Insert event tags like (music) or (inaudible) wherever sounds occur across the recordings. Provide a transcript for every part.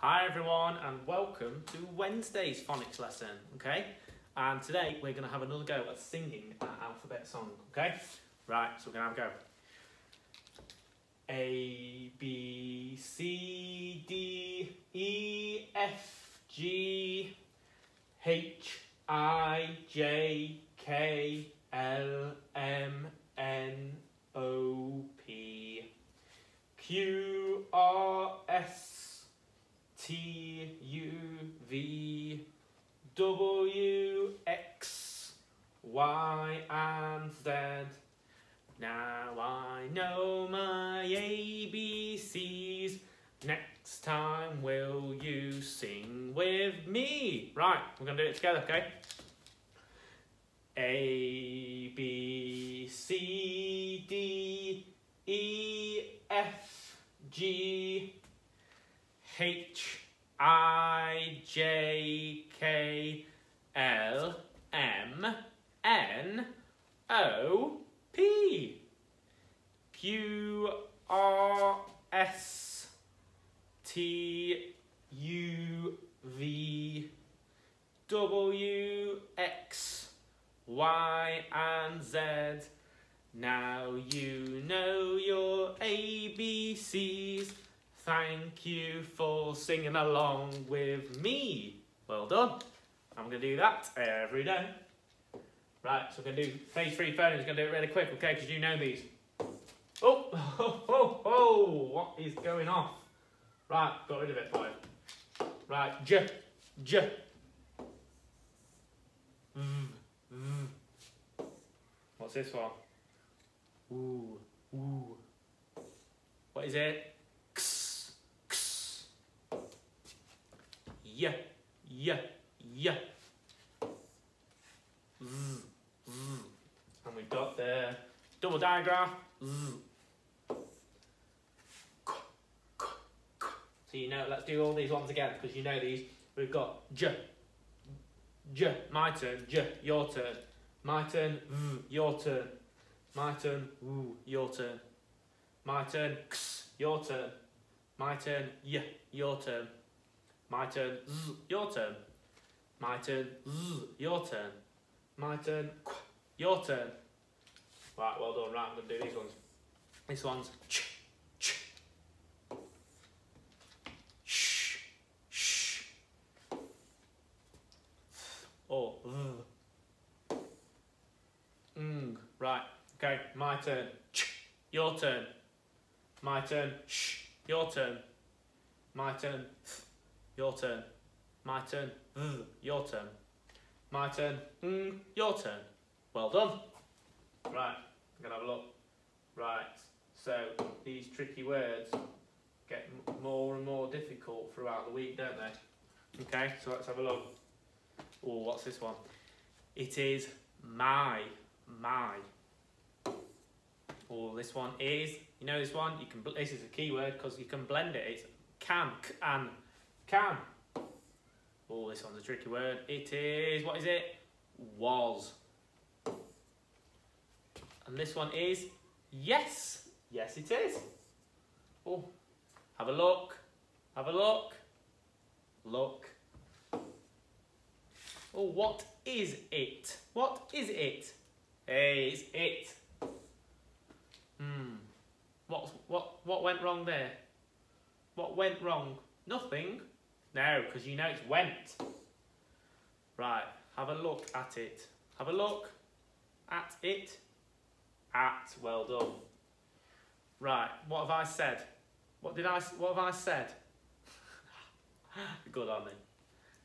Hi everyone and welcome to Wednesday's phonics lesson, okay? And today we're going to have another go at singing our alphabet song, okay? Right, so we're going to have a go. A, B, C, D, E, F, G, H, I, J, K, L, M, N, O, P, Q, R, S, T, U, V, W, X, Y, and Z. Now I know my ABCs. Next time will you sing with me? Right, we're going to do it together, okay? A, B, C, D, E, F, G, H, I, J, K, L, M, N, O, P, Q, R, S, T, U, V, W, X, Y, and Z. Now you know your ABCs. Thank you for singing along with me. Well done. I'm going to do that every day. Right, so we're going to do phase three phonics. Going to do it really quick, okay, because you know these. Oh, oh, oh, oh, what is going off? Right, got rid of it you. Right, J, J. V, V. What's this one? Ooh, ooh. What is it? X, X. Yeah, yeah, yeah. And we've got the double K. So you know, let's do all these ones again because you know these. We've got J, J, my turn, J, your turn. My turn, V, your turn. My turn, woo, your turn. My turn, x, your turn. My turn, y, your turn. My turn, z, your turn. My turn, z, your turn. My turn, qu, your turn. Right, well done. Right, I'm going to do these ones. This one's ch, ch. Shh, shh. Or, v. Mm, right. Okay, my turn. Ch, your turn. My turn. Shh, your turn. My turn. Th, your turn. My turn. Your turn. My turn. Mm, your turn. Well done. Right, I'm gonna have a look. Right, so these tricky words get more and more difficult throughout the week, don't they? Okay, so let's have a look. Oh, what's this one? It is my, my. Oh, this one is, you know this one, you can, this is a keyword because you can blend it. It's can, and can. Oh, this one's a tricky word. It is, what is it? Was. And this one is yes. Yes, it is. Oh, have a look. Have a look. Look. Oh, what is it? What is it? Hey, it's it. Hmm. What what what went wrong there? What went wrong? Nothing. No, because you know it's went. Right. Have a look at it. Have a look at it. At. Well done. Right. What have I said? What did I? What have I said? (laughs) Good on me.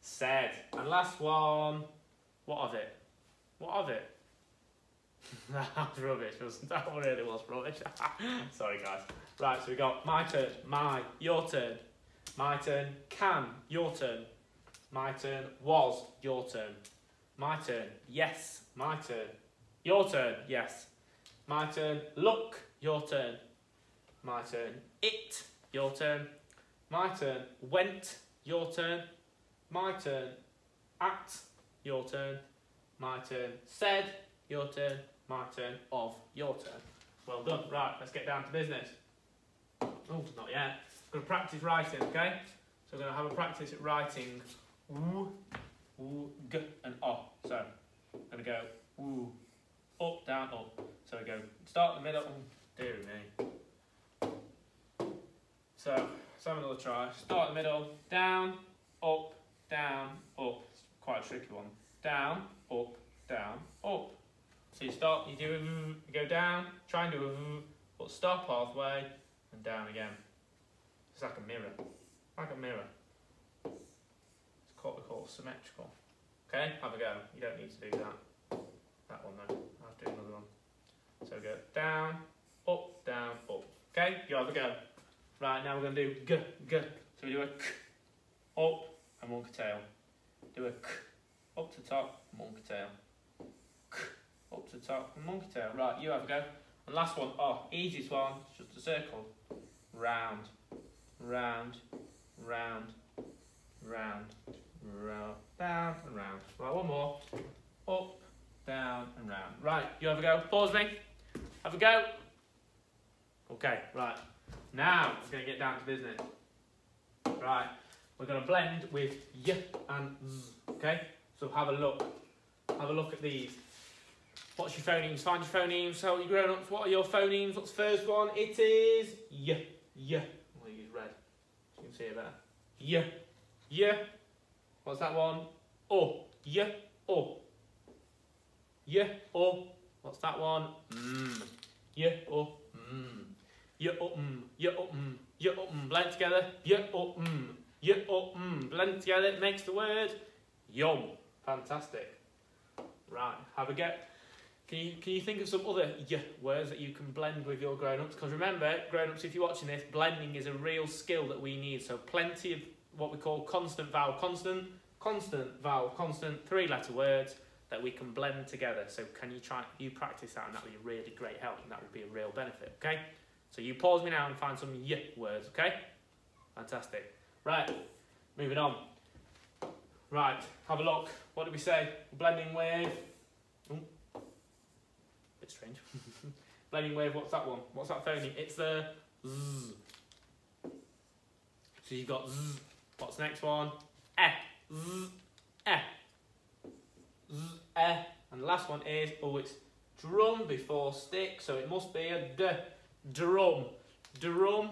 Said. And last one. What of it? What of it? (laughs) that was rubbish, wasn't (laughs) that? really was rubbish. Sorry, guys. Right, so we got my turn, my, your turn, my turn, can, your turn, my turn, was, your turn, my turn, yes, my turn, your turn, yes, my turn, look, your turn, my turn, it, your turn, my turn, went, your turn, my turn, at, your turn, my turn, said, your turn, my turn, of, your turn. Well done. Right, let's get down to business. Oh, not yet. Gonna practice writing, okay? So we're going to have a practice at writing woo, woo, g, and o. So I'm going to go woo, up, down, up. So we go start in the middle. Oh, dear me. So let's have another try. Start in the middle, down, up, down, up. It's quite a tricky one. Down, up, down, up. So you start, you do a, you go down, try and do a, but stop halfway and down again. It's like a mirror, like a mirror. It's called, we call symmetrical. Okay, have a go. You don't need to do that. That one though. I'll do another one. So we go down, up, down, up. Okay, you have a go. Right, now we're going to do g, g. So we do a k, up, and monkey tail. Do a k, up to top, monkey tail. K, up to top, monkey tail. Right, you have a go. And last one, oh, easiest one, just a circle. Round, round, round, round, round, down and round. Right, one more. Up, down and round. Right, you have a go. Pause me. Have a go. Okay, right. Now we're going to get down to business. Right, we're going to blend with y and z. Okay, so have a look. Have a look at these. What's your phonemes? Find your phonemes. So you grown ups, what are your phonemes? What's the first one? It is y. Y. I'm going to use red. So you can see it better. Y. Y. What's that one? O. Y. O. Y. O. What's that one? Mm. Y. O. Mm. Y. O. Mm. Y. O. Mm. Y. O. Mm. Blend together. Y. O. Mm. Y. O. Mm. Blend together. Makes the word yum. Fantastic. Right. Have a get. Can you, can you think of some other y words that you can blend with your grown-ups? Because remember, grown-ups, if you're watching this, blending is a real skill that we need. So plenty of what we call constant vowel constant, constant vowel constant, three-letter words that we can blend together. So can you try, you practice that and that would be a really great help and that would be a real benefit, okay? So you pause me now and find some y words, okay? Fantastic. Right, moving on. Right, have a look. What did we say? Blending with... Strange. Blending wave, what's that one? What's that phoneme? It's the z. So you've got z. What's the next one? Eh. Z. Eh. Z. Eh. And the last one is, oh, it's drum before stick, so it must be a d. Drum. Drum.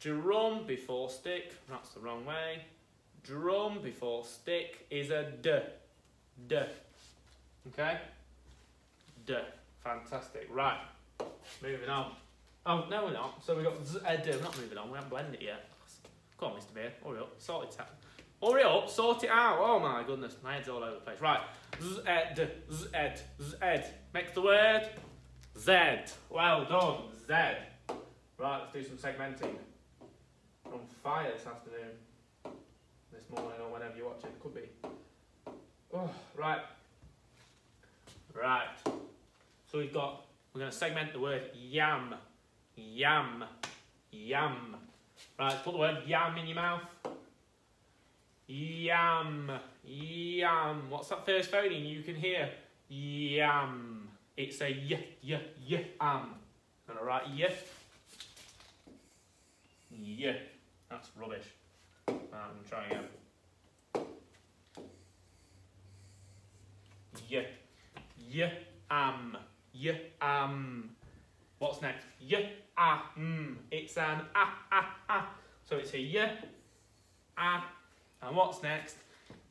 Drum before stick. That's the wrong way. Drum before stick is a d. D. Okay? D. Fantastic. Right. Moving on. Oh, no, we're not. So we've got uh, We're not moving on. We haven't blended it yet. Come on, Mr. Beard. Hurry up. Sort it out. Hurry up. Sort it out. Oh, my goodness. My head's all over the place. Right. Z ed. Z ed. Z ed. Makes the word Z. Well done. Z. Right, let's do some segmenting. On fire this afternoon. This morning or whenever you watch it. Could be. Oh, right. Right. So we've got, we're going to segment the word yam, yam, yam. Right, put the word yam in your mouth. Yam, yam. What's that first phoneme you can hear? Yam. It's a y, y, y, am. Gonna write y. Y. That's rubbish. I'm gonna try again. Y. Y, am. Y, um. What's next? Y, ah, mm. It's an ah, ah, ah. So it's a y, ah. And what's next?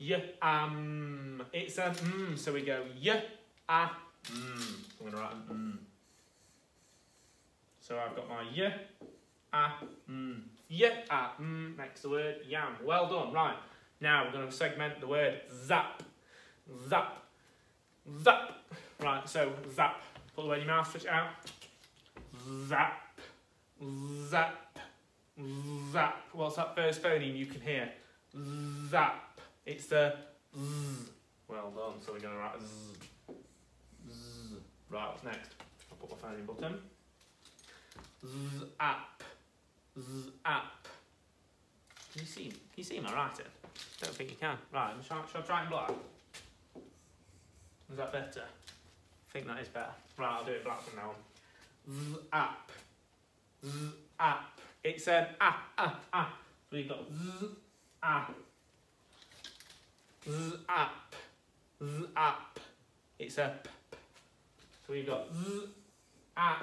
Y, um. It's an mm. So we go y, ah, mm. I'm to write an mm. So I've got my y, ah, mm. Y, ah, mm. Makes the word yam. Well done. Right. Now we're going to segment the word zap. Zap. Zap. Right, so zap. Word in your mouth, it out. Zap, zap, zap. What's that first phoneme you can hear? Zap. It's the z. Well done. So we're going to write z. z. Right, what's next? I'll put my phone in button. Zap. Zap. Can you see? Can you see my writing? Don't think you can. Right, shall, shall I try in black? Is that better? Think that is better. Right, I'll do it black from now on. Z-app. Z-app. It's an ah, ah, ah. So you've got z, zap, zap, zap. It's a p. p. So we've got zap.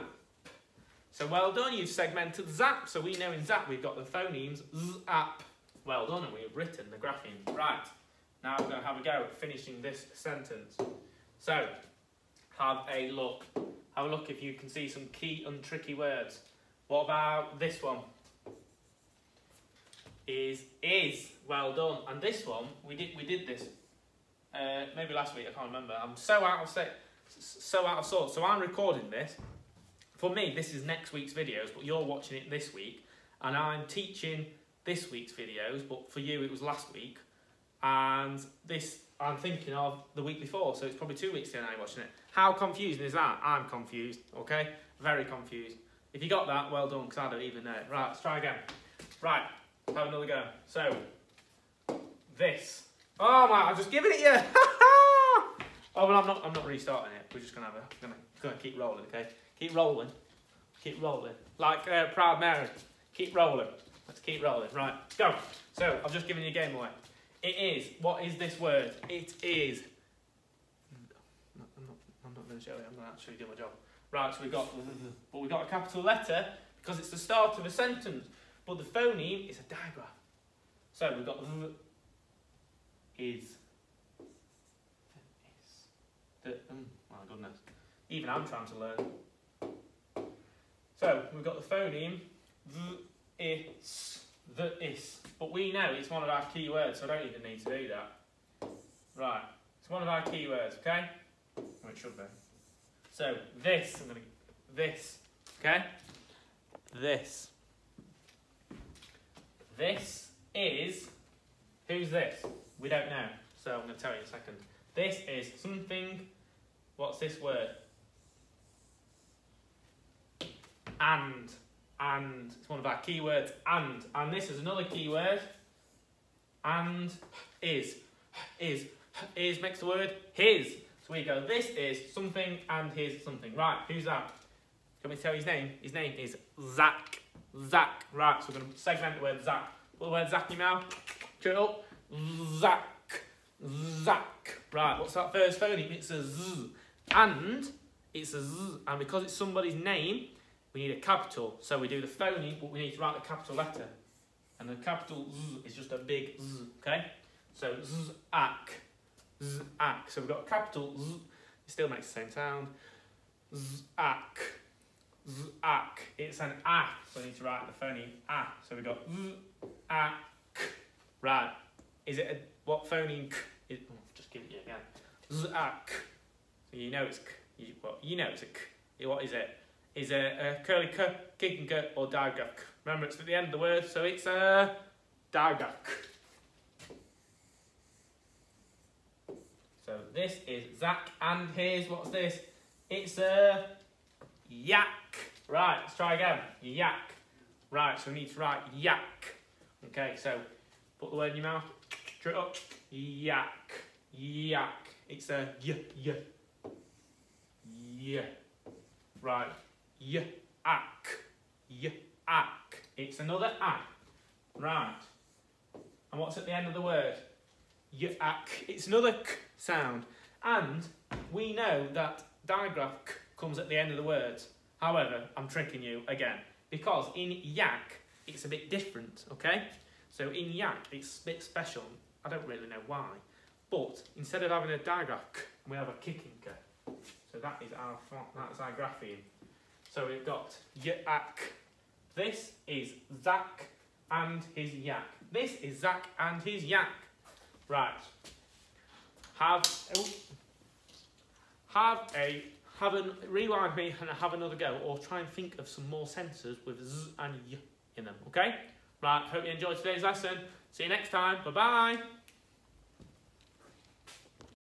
So well done, you've segmented zap. So we know in zap we've got the phonemes zap. Well done, and we've written the grapheme. Right, now we're going to have a go at finishing this sentence. So, have a look. Have a look if you can see some key untricky words. What about this one? Is is well done. And this one we did we did this uh, maybe last week I can't remember. I'm so out of so out of sorts. So I'm recording this. For me, this is next week's videos, but you're watching it this week, and I'm teaching this week's videos. But for you, it was last week, and this I'm thinking of the week before. So it's probably two weeks ago now watching it. How confusing is that? I'm confused. Okay, very confused. If you got that, well done, because I don't even know. Right, let's try again. Right, have another go. So, this. Oh my, I've just given it you. (laughs) oh, well, I'm not, I'm not restarting it. We're just gonna have a, gonna, gonna keep rolling, okay? Keep rolling. Keep rolling. Like uh, Proud Mary. Keep rolling. Let's keep rolling. Right, go. So, I've just given you a game away. It is, what is this word? It is. I'm not, I'm not going to show you. I'm going to actually do my job. Right, so we've got, but we've got a capital letter because it's the start of a sentence. But the phoneme is a digraph. So we've got is. The, oh my goodness. Even I'm trying to learn. So we've got the phoneme is the is. But we know it's one of our keywords, so I don't even need to do that. Right. It's one of our keywords, okay? It should be. So this, I'm gonna this, okay? This. This is who's this? We don't know. So I'm gonna tell you in a second. This is something what's this word? And and it's one of our keywords and and this is another keyword and is is is makes the word his so we go, this is something and here's something. Right, who's that? Can we tell his name? His name is Zach. Zach. Right, so we're going to segment the word Zach. Put the word Zach in your mouth. Turn it up. Zach. Zach. Right, what's that first phoneme? It's a Z. And it's a Z. And because it's somebody's name, we need a capital. So we do the phoneme, but we need to write the capital letter. And the capital Z is just a big Z, okay? So Zach. Zak. So we've got a capital Z. It still makes the same sound. Zak. Zak. It's an A. So I need to write the phoneme A. So we've got Z-A-K. Right. Is it a, what phoneme K? Is, oh, just give it you again. Z-A-K. So you know it's K. You, well, you know it's a K. What is it? Is it a curly K, or digraph? Remember, it's at the end of the word, so it's a. So this is Zach, and here's what's this? It's a yak. Right, let's try again. Yak. Right, so we need to write yak. Okay, so put the word in your mouth. Straight up. Yak. Yak. It's a y, y. Y. Right. Y, ak. Y, ak. It's another ak. Right. And what's at the end of the word? Yak. It's another k sound. And we know that digraph k comes at the end of the words. However, I'm tricking you again because in yak it's a bit different, okay? So in yak it's a bit special. I don't really know why. But instead of having a digraph we have a kicking. So that is our that's our grapheme. So we've got yak. This is Zach and his yak. This is Zach and his yak. Right. Have oh, have a have a rewind me and have another go, or try and think of some more sentences with z and y in them. Okay. Right. Hope you enjoyed today's lesson. See you next time. Bye bye.